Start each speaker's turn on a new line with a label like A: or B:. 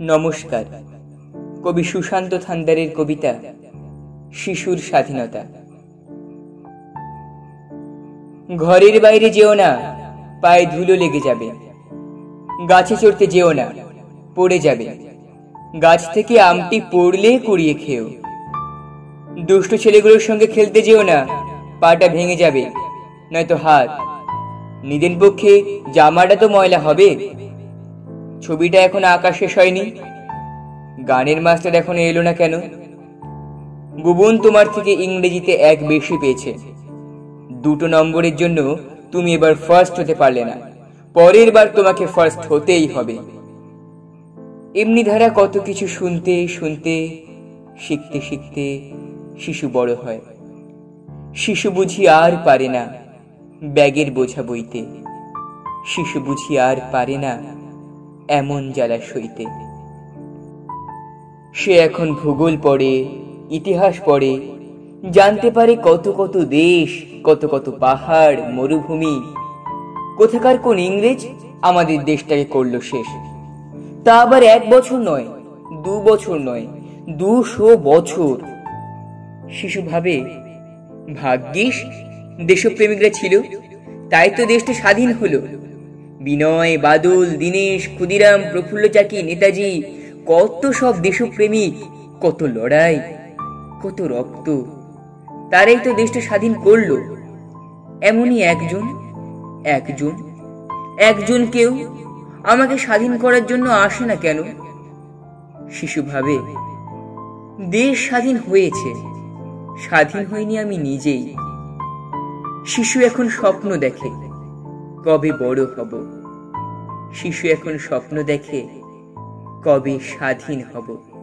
A: নমস্কার। কবি সুশান্ত থান্দারের কবিতা, শিশুর স্বাধীনতা। ঘরের বাইরে যেও না, পায়ে ধুলো লেগে যাবে। গাছে চড়তে যেও না, পড়ে যাবে। গাছ থেকে আমটি পড়লে কুড়িয়ে খেও। দুষ্ট ছেলেগুলোর সঙ্গে খেলতে যেও না, পাটা ভেঙে যাবে। নয়তো হাত। নিদেন পক্ষে জামাটা তো ময়লা হবে। ছবিটা এখন আঁকা শেষ হয়নি। গানের মাস্টার এখন এলো না কেন? বুবুন তোমার থেকে ইংরেজিতে এক বেশি পেয়েছে। দুটো নম্বরের জন্য তুমি এবার ফার্স্ট হতে পারলে না। পরের বার তোমাকে ফার্স্ট হতেই হবে। এমনি ধারা কত কিছু শুনতে শুনতে, শিখতে শিখতে শিশু বড় হয়। শিশু বুঝি আর পারে না ব্যাগের বোঝা বইতে। শিশু বুঝি আর পারে না এমন জ্বালা সইতে। সে এখন ভূগোল পড়ে, ইতিহাস পড়ে, জানতে পারে কত কত দেশ, কত কত পাহাড়, মরুভূমি, কোথাকার কোন ইংরেজ আমাদের দেশটাকে করল শেষ। তা আবার এক বছর নয়, দু বছর নয়, দুশো বছর। শিশু ভাবে ভাগ্যিস দেশপ্রেমিকরা ছিল, তাই তো দেশটা স্বাধীন হলো। বিনয়, বাদল, দীনেশ, ক্ষুদিরাম প্রফুল্ল চাকি নেতাজি, কত সব দেশপ্রেমিক, কত লড়াই, কত রক্ত। তারাই তো দেশটা স্বাধীন করল। এমনই একজন একজন একজন কেউ আমাকে স্বাধীন করার জন্য আসে না কেন? শিশু ভাবে দেশ স্বাধীন হয়েছে। স্বাধীন হয়নি আমি নিজেই। শিশু এখন স্বপ্ন দেখে। কবে বড় হব? শিশু এখন স্বপ্ন দেখে কবে স্বাধীন হব?